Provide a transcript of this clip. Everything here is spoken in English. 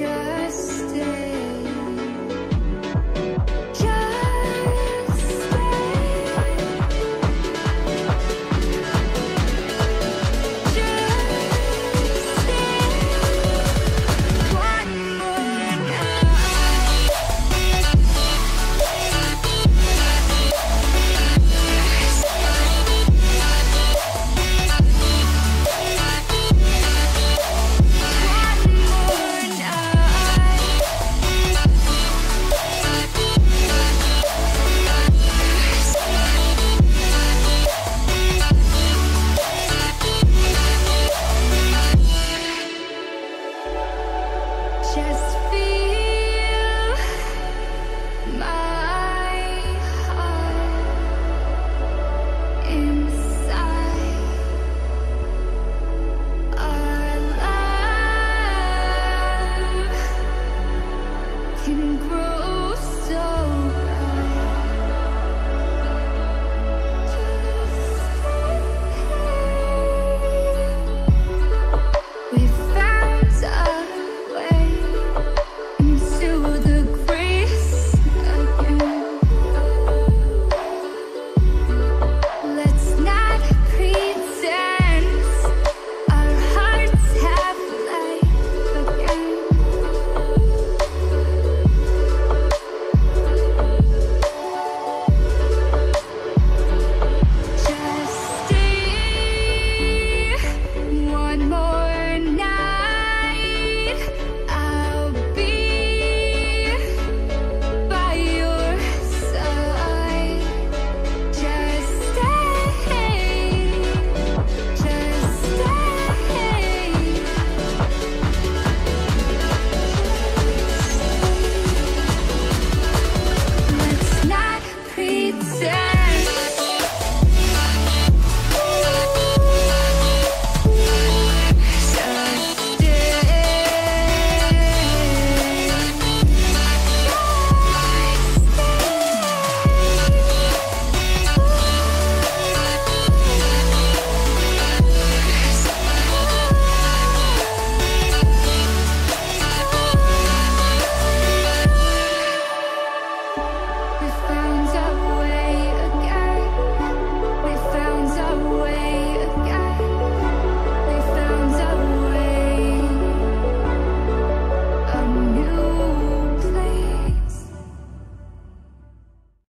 Stay. can grow